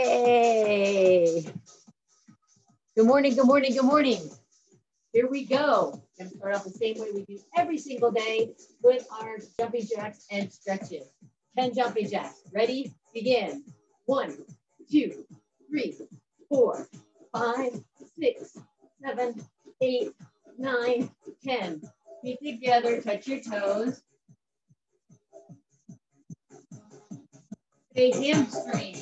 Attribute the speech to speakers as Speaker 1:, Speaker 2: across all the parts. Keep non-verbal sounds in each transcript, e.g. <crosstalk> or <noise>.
Speaker 1: Hey. Good morning, good morning, good morning. Here we go. We're Gonna start off the same way we do every single day with our jumping jacks and stretches. 10 jumping jacks. Ready? Begin. One, two, three, four, five, six, seven, eight, nine, ten. Feet together, touch your toes. Stay hamstring.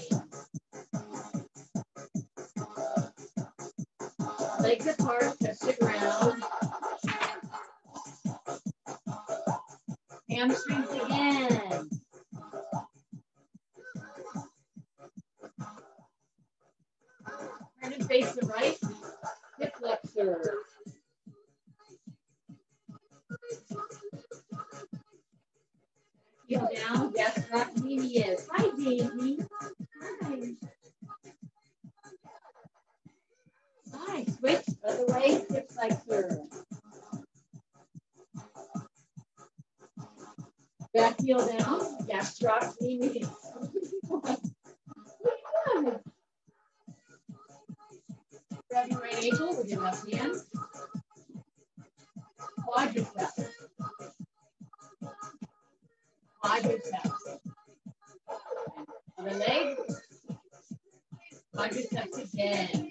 Speaker 1: Legs apart, touch the ground. Hamstrings again. Turn and face the right, hip flexor. Heel down, yes, rock medius. Hi, Daisy. Heel down, yes, rock medius. Good. Grab your right ankle with your left hand. Quadriceps. Quadriceps. Other leg. Quadriceps again.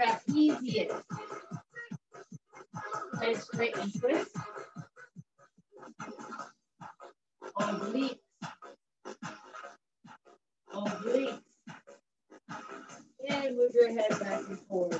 Speaker 1: Trapezius. Head straight and twist. Obliques. Obliques. And move your head back and forth.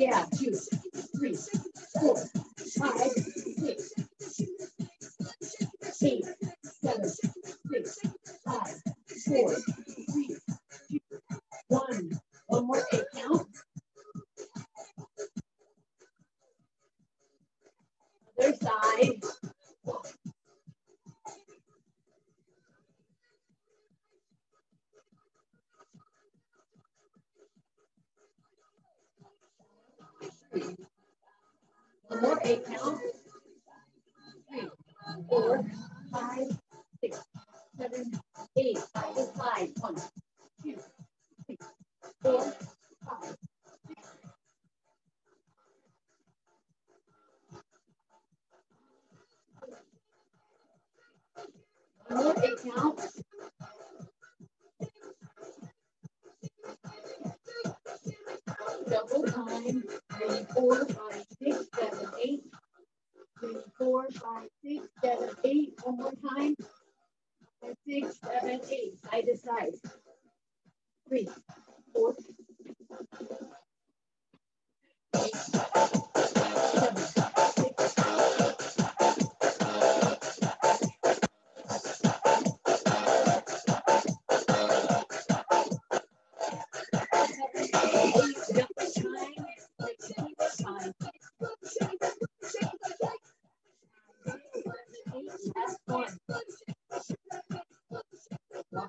Speaker 1: Yeah. Four,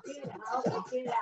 Speaker 1: 进来我进来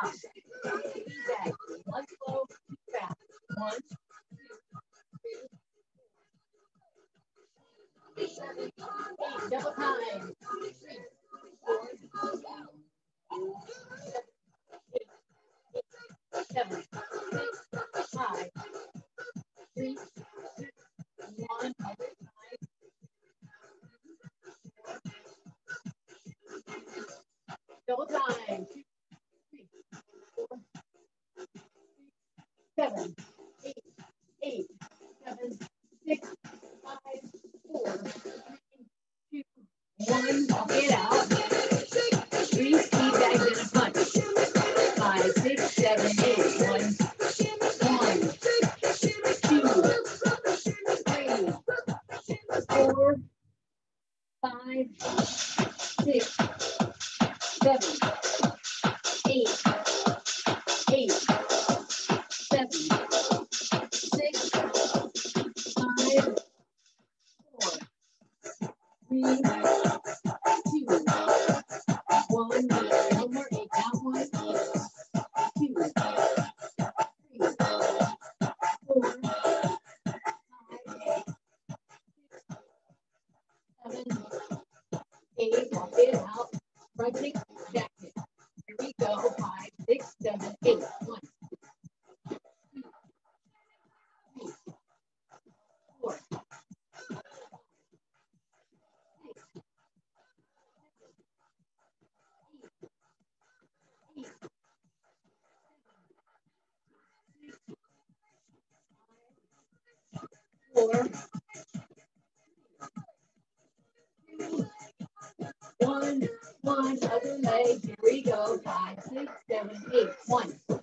Speaker 1: go, five, six, seven, eight, one, two,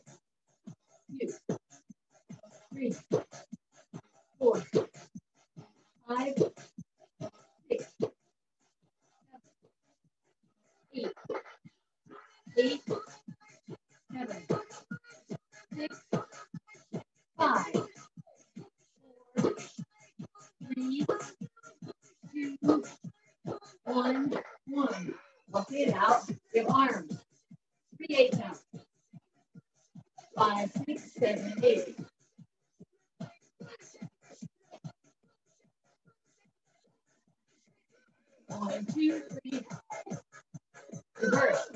Speaker 1: three, four, five, six, seven, eight, eight, seven, six, five, three, two, one, one. It out. Give arms. Eight count. Five, six, seven, eight. One, two, three. Reverse.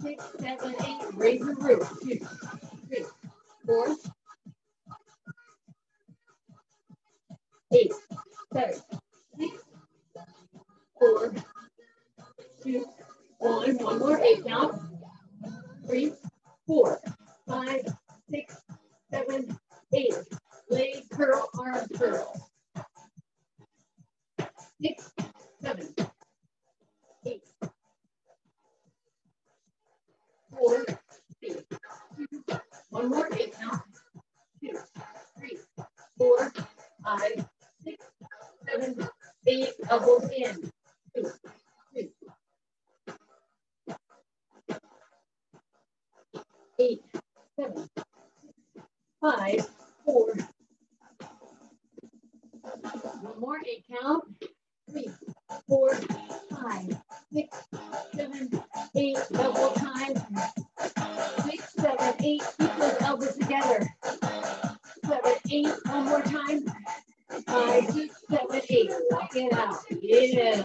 Speaker 1: Six, seven, eight. Raise the roof. Two, three, four, eight, seven, four, two, one. One more eight count. Three, four, five, six, seven, eight. Leg curl, arm curl. Six, seven, eight, four, three, two, one more eight count. Two, three, four, five, six, seven, eight. Elbows in. Two, three, eight, seven, five, four. One more eight count. Three, four, five, six, seven, eight. Double time. Six, seven, eight. Keep those elbows together. Seven, eight. One more time. Five, six, seven, eight. Walk it out. Yeah.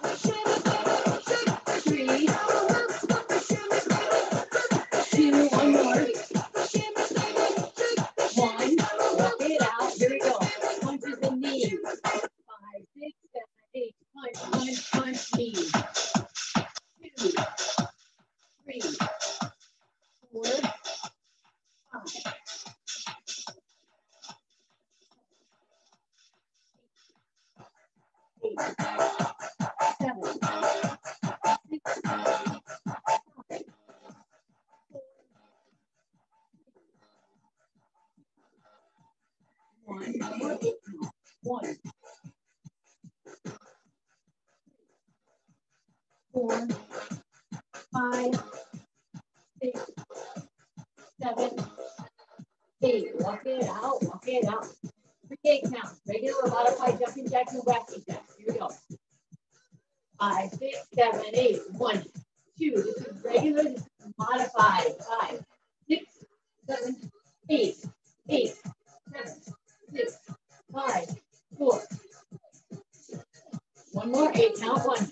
Speaker 1: One more eight. Count one,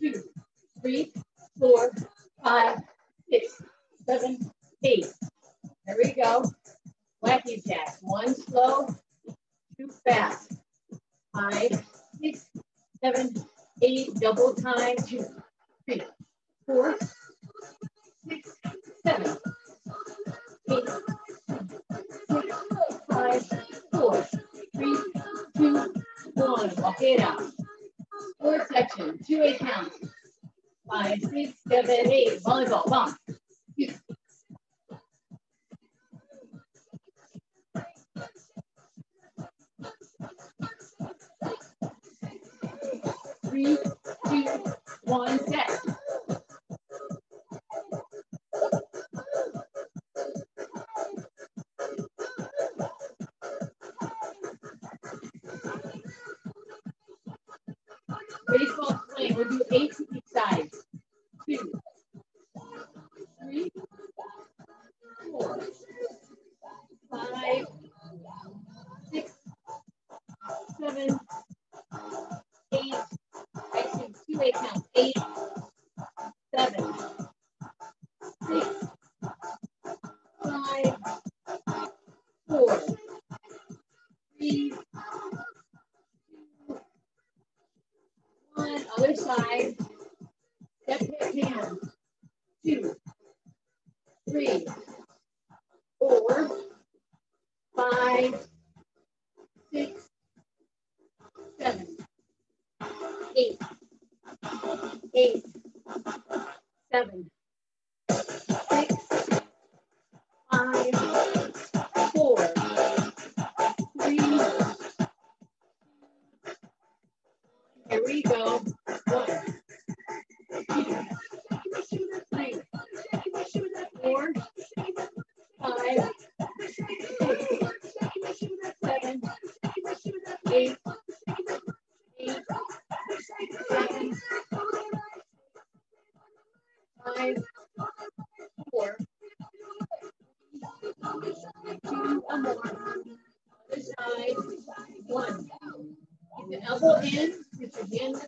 Speaker 1: two, three, four, five, six, seven, eight. There we go. Wacky jack. One slow, two fast. Five, six, seven, eight. Double time. Two, three, four, six, seven, eight, six, five, four, three, two, one. Walk it out. Fourth section, two eight counts. Five, six, seven, eight. Volleyball, two. Three, two, one, set. We'll do eight to each side. Two, three, four, five, six, seven, eight, actually two eight counts, eight, side, one. The elbow in, put your hand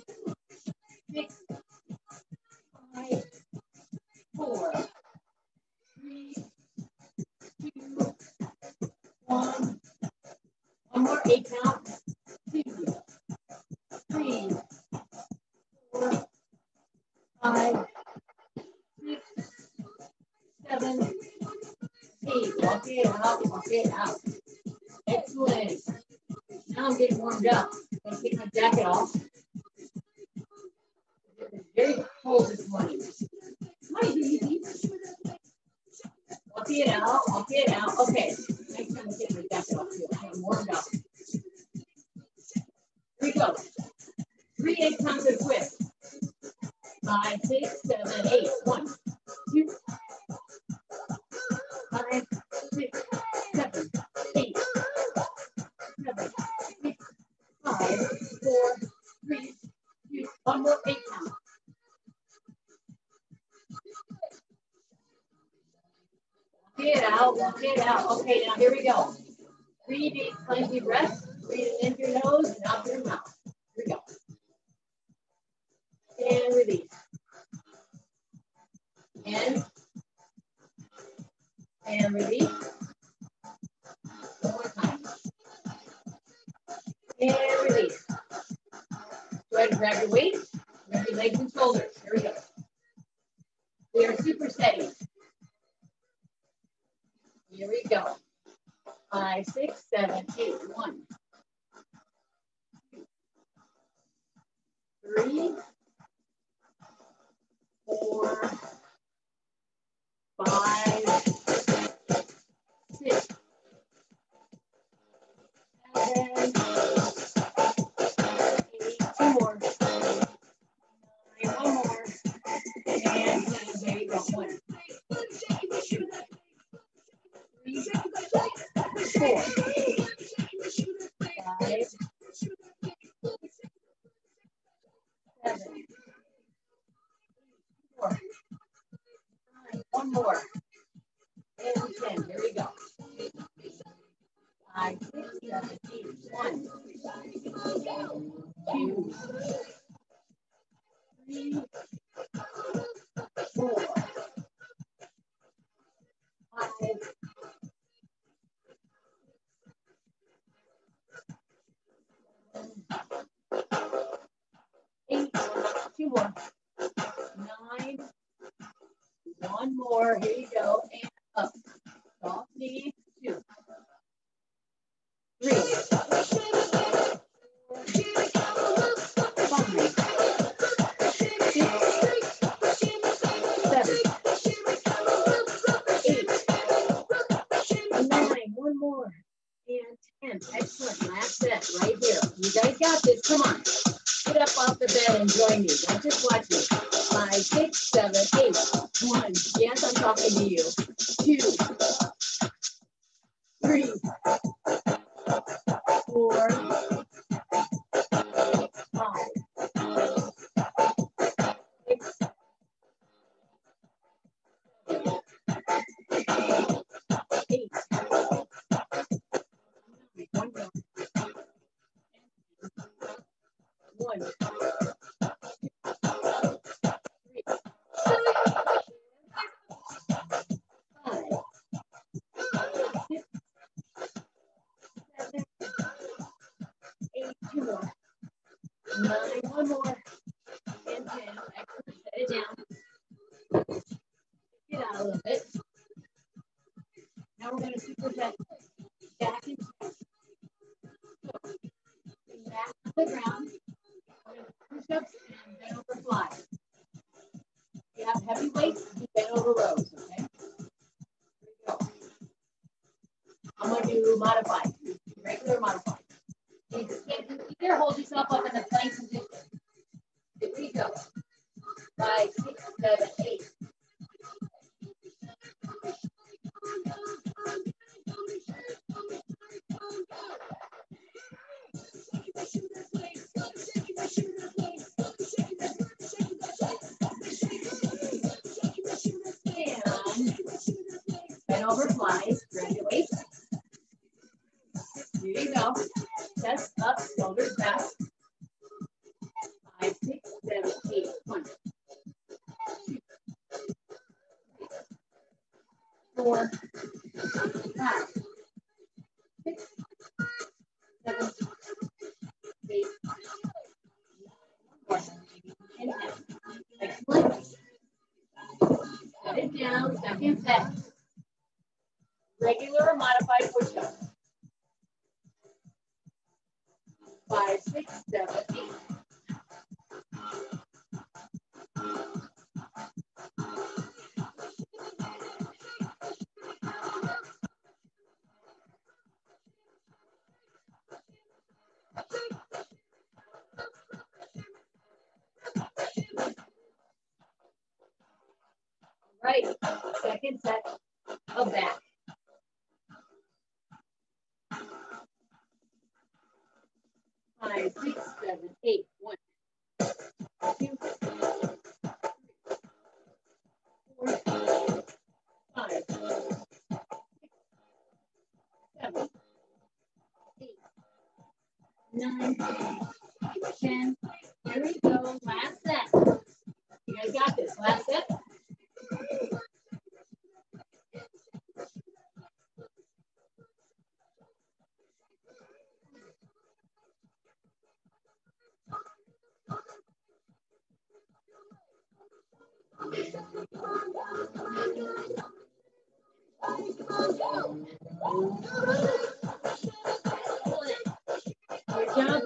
Speaker 1: Walk it out, walk it out. Excellent. Now I'm getting warmed up. I'm gonna take my jacket off. It's very cold this morning. Hi, Daisy. Walk it out, walk it out. Okay. Next time I take my jacket off too. I'm warmed up. Here we go. Three eight counts of twist. Five, six, seven, eight. One, it out. Okay, now here we go. Three deep, cleansing and 10. Excellent. Last set right here. You guys got this. Come on. Get up off the bed and join me. Not just watch me. Five, six, seven, eight. One. Yes, I'm talking to you. Two. Three. Four. Five. I'm going to do modify. regular modify. You can't either, hold yourself up in the plank position. Here we go. Five, six, seven, eight.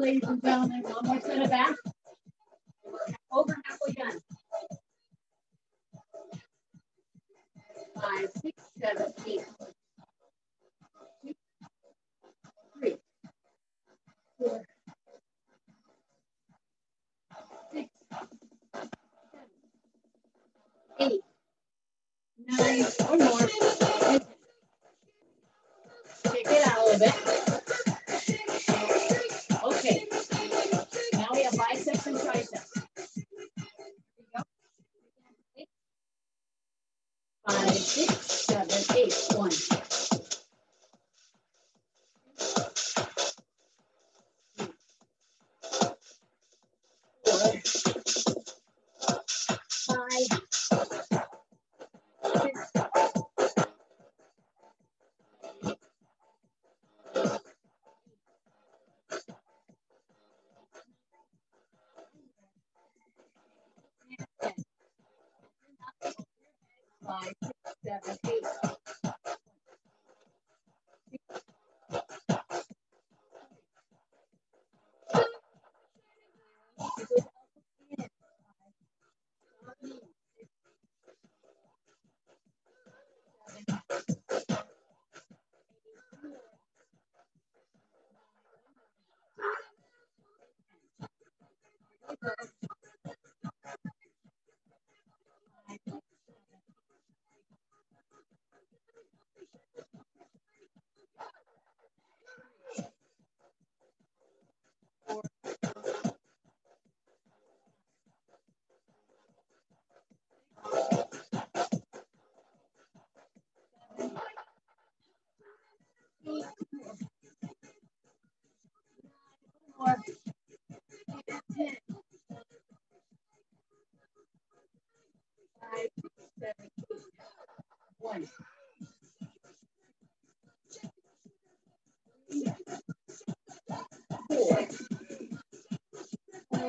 Speaker 1: ladies and gentlemen. One more set of back. Over halfway done. Five, six, seven, eight.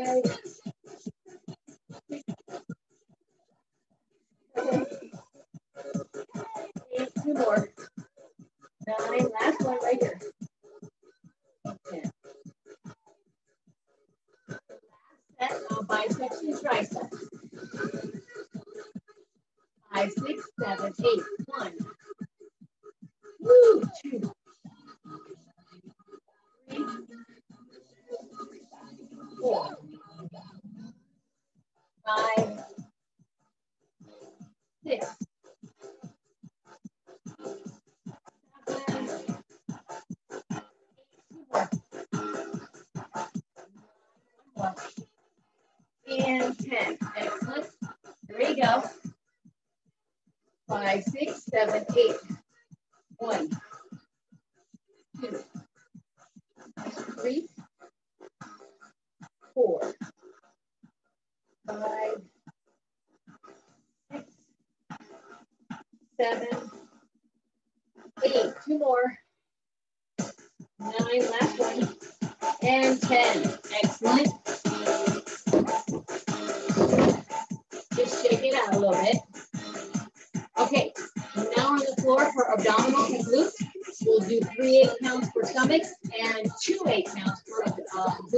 Speaker 1: Eight, two more. Nine, last one right here. Ten. Last set of biceps and triceps. Five, six, seven, eight, one. Woo, two.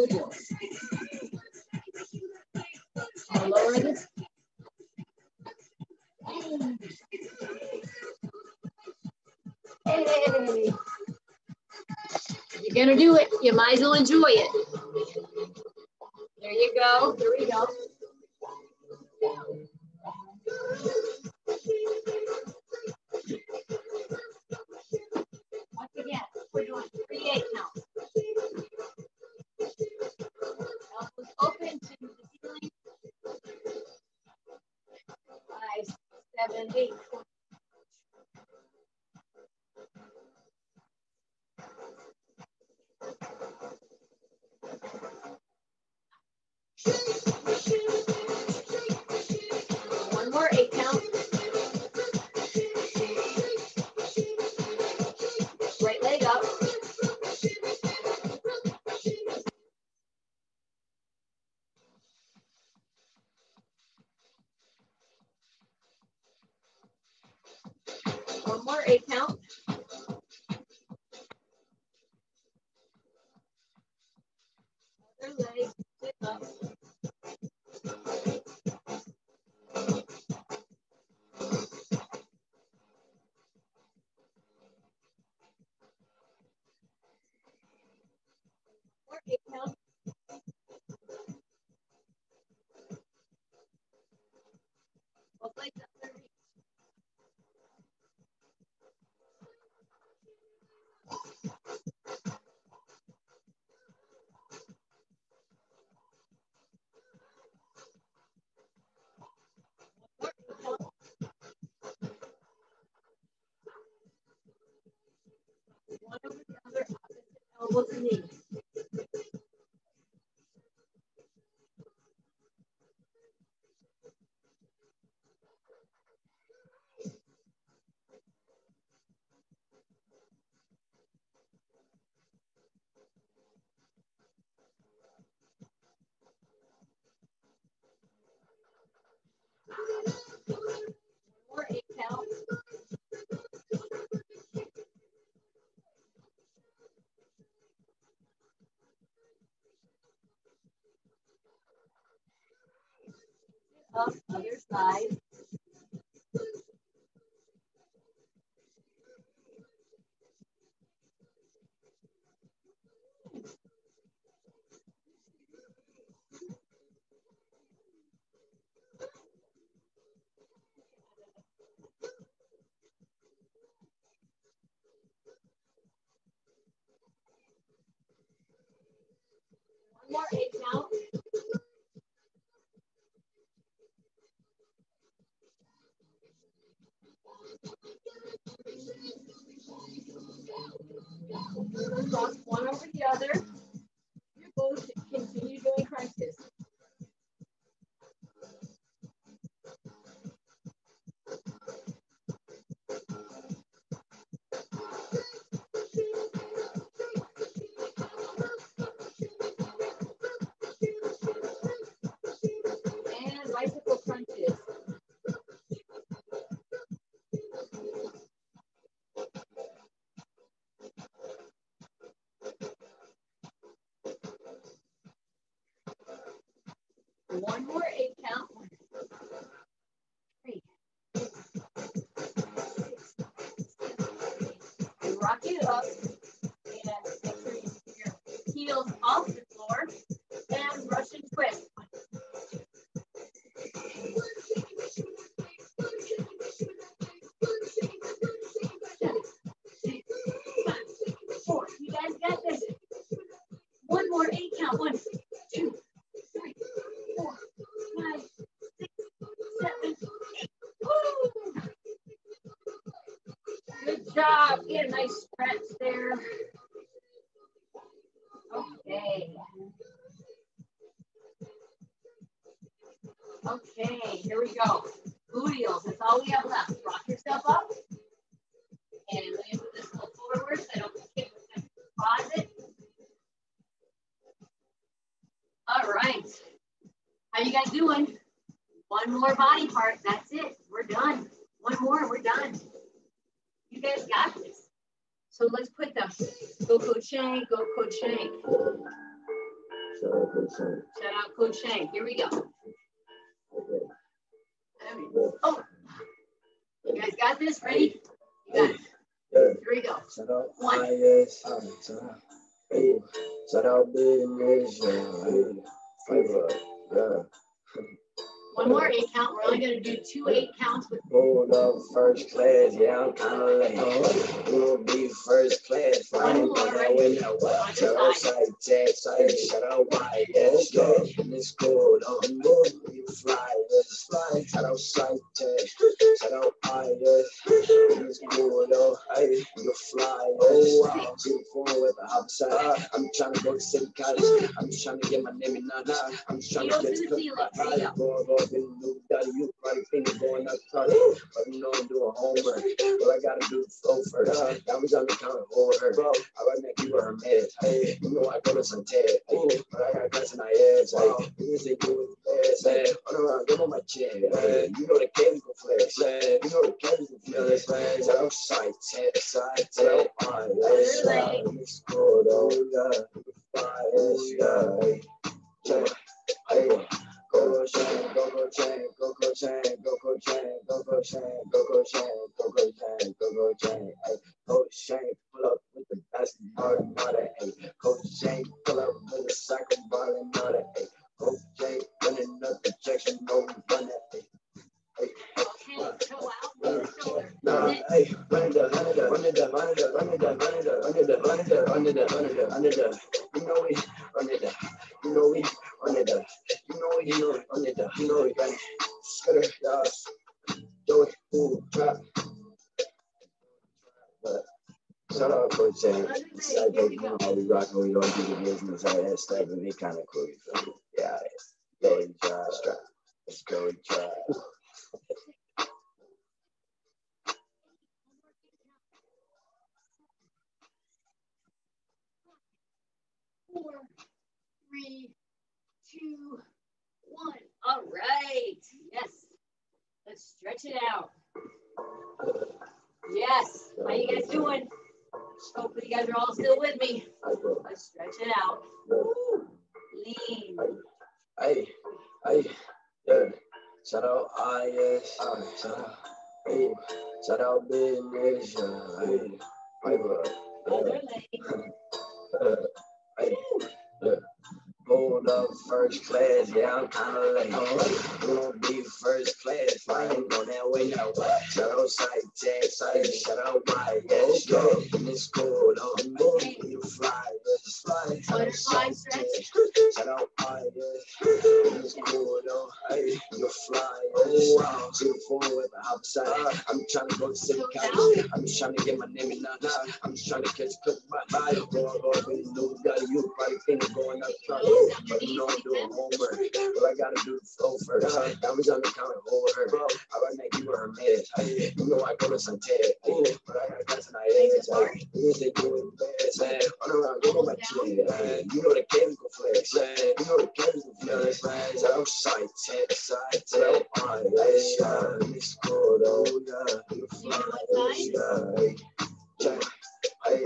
Speaker 1: individual. I'll lower. Hey. You're gonna do it. You might as well enjoy it. There you go. the lake. elbows to knees. Up, other side. One more eight count. Cross one over the other. You're going to continue doing crunches. One more eight nice stretch there. Okay. Okay, here we go. Bootials, that's all we have left. Rock yourself up. And land with this little forward so I don't kick the closet. All right. How you guys doing? One more body part. That's it. We're done. One more. We're done. You guys got this. So let's put them. Go Coach Schenk. Go Coach Schenk.
Speaker 2: Shout out Coach Schenk.
Speaker 1: Shout out Coach Schenk. Here we go.
Speaker 2: Okay.
Speaker 1: There we go. Oh, you guys got this? Ready? You got it.
Speaker 2: Yeah.
Speaker 1: Here we go.
Speaker 2: Shout out
Speaker 1: One.
Speaker 2: Shout out. Hey. Shout out Big Nation. Hey. Flavor. Yeah. <laughs>
Speaker 1: One more eight count. We're only going to do two eight counts with
Speaker 2: Hold up first class. Yeah, I'm kind of oh, late. We'll be first class. Flying on that window. Shout out side tag. Side. Out YS. Yeah. And it's cold. On the moon. We fly. Let's fly. Shout out side. Shout out IS. And it's cool though. Hey, you fly. Oh wow. Two with the outside. I'm trying to go to city college. I'm trying to get my name in none. I'm trying to get
Speaker 1: to the ceiling. There you go.
Speaker 2: Going up in the new daddy, you probably think you're going up front, but you know I'm doing homework. Well, I gotta do the flow first. That was on the counter order. Bro, I like that you were a man. Hey, you know I go to some Ted. Hey, but I got guts in my ass. Hey, you say you with the ass. Hey, run around, give on my chair. Hey, you know the candy go flex. Hey, you know the candy go flex. Hey, so I'm side Ted, side Ted. Alright, let's go. Let's go, though. Yeah, let's go shine, go go shine, go go shine, go go shine, go go shine, go go shine, go go shine, go go shine. Pull up with the best armada. Go shine, pull up with the second body armada. Go shine, running up the section,
Speaker 1: go
Speaker 2: running kind of cool. Yeah, go and try. Let's go and try.
Speaker 1: Four, three, two, one. All right. Yes. Let's stretch it out. Yes. How you guys doing? Hopefully you guys are all still with me. Let's stretch it out. Woo. Lean.
Speaker 2: Hey, hey. Shout out IS. Shout out. Hey. Shout out. Piper. <laughs> Hey. Hold up first class, yeah, I'm kinda late. We don't be first class, flying on that way now. Shout out side tech, side, shout out yes, yo. It's cool, though. You fly, just fly. Shout out side tech, shout out. It's cool, though. Hey, you fly, yes. Wow, to the phone with the outside. I'm trying to go to City. I'm just to get my name in now. I'm just trying to catch a couple my body. Going off in the new got you think going up. But you know I'm doing homework. All I gotta do flow first. Diamonds on the counter, her. Bro, I might make you her man. You know I go to some. But I gotta got tonight. You do it best. Man, run around, go on my You know the chemical flex. You know the chemical flex. So I'm side tech, side tech. On cool, though. Yeah. You fly. Yeah. Hey.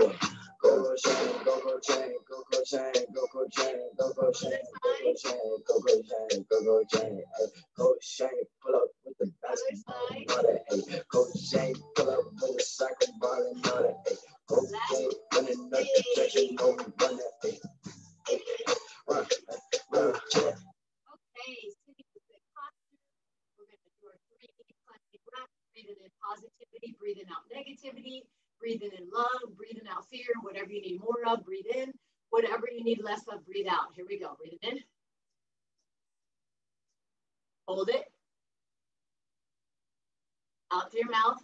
Speaker 2: Go go chain, go go chain, go go go go go go go go go go go go. Go pull up with the basketball, go chain, pull up with the soccer ball, and know that.
Speaker 1: Breathing in love, breathing out fear, whatever you need more of, breathe in. Whatever you need less of, breathe out. Here we go. Breathe in. Hold it. Out through your mouth.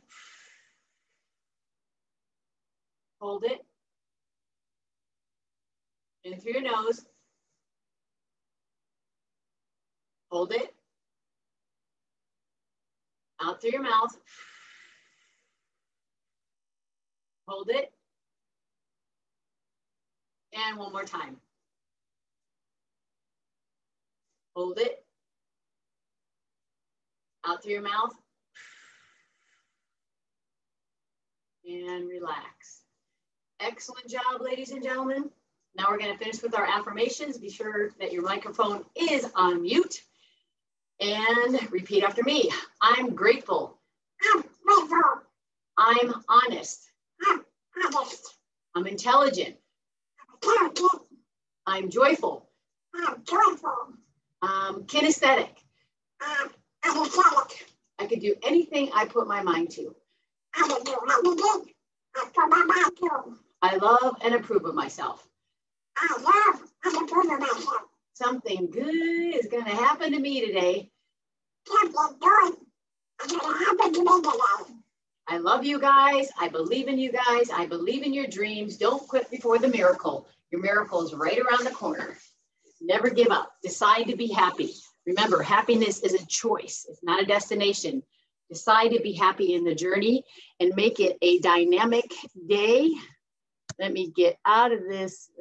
Speaker 1: Hold it. In through your nose. Hold it. Out through your mouth. Hold it. And one more time. Hold it. Out through your mouth. And relax. Excellent job, ladies and gentlemen. Now we're going to finish with our affirmations. Be sure that your microphone is on mute. And repeat after me. I'm grateful. I'm grateful. I'm honest. I'm intelligent. I'm joyful. I'm kinesthetic. I can do anything I put my mind to. I can do anything I put my mind to. I love and approve of myself. I love and approve of myself. Something good is going to happen to me today. Something good is going to happen to me today. I love you guys. I believe in you guys. I believe in your dreams. Don't quit before the miracle. Your miracle is right around the corner. Never give up. Decide to be happy. Remember, happiness is a choice, it's not a destination. Decide to be happy in the journey and make it a dynamic day. Let me get out of this.